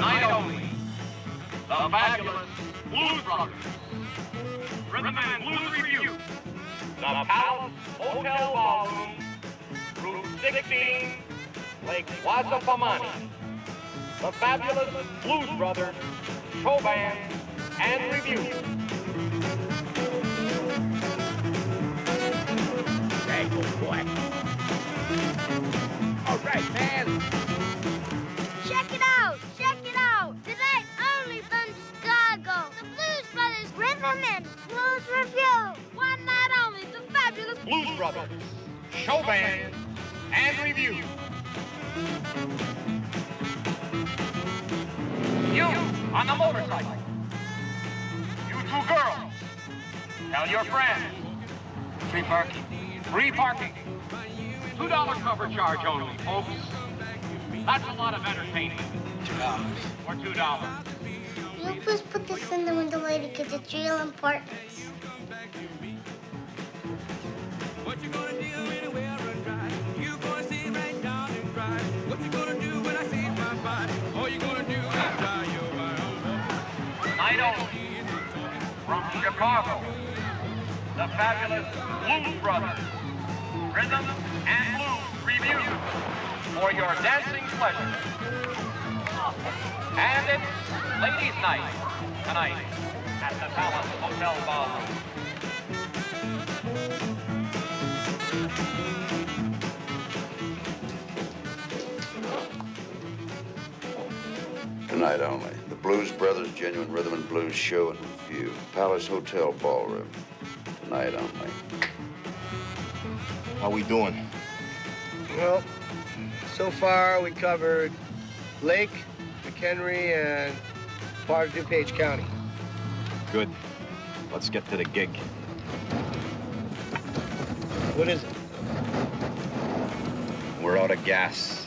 tonight only, the fabulous Blues Brothers. Rhythm and Blues Review, the Palace Hotel Ballroom, Route 16, Lake Wazapamani. The fabulous Blues Brothers, show band, and review. Hey, boy. All right, man. Brothers Blues Review. One night only. The fabulous Blues Brothers, show band, and review. You on the motorcycle. You two girls. Tell your friends. Free parking. Free parking. Two dollar cover charge only, folks. That's a lot of entertainment. Two dollars. For two dollars. Lady because it's real important. What you gonna do anywhere and drive? You gonna sit right down and cry? What you gonna do when I see my body? All you gonna do is try your Night. From Chicago. The fabulous Blues Brothers. Rhythm and Blues Review. For your dancing pleasure. And it's Ladies' Night tonight at the Palace Hotel Ballroom. Tonight only. The Blues Brothers Genuine Rhythm and Blues Show and Review. Palace Hotel Ballroom. Tonight only. How we doing? Well, so far we covered Lake, McHenry, and part of DuPage County. Good. Let's get to the gig. What is it? We're out of gas.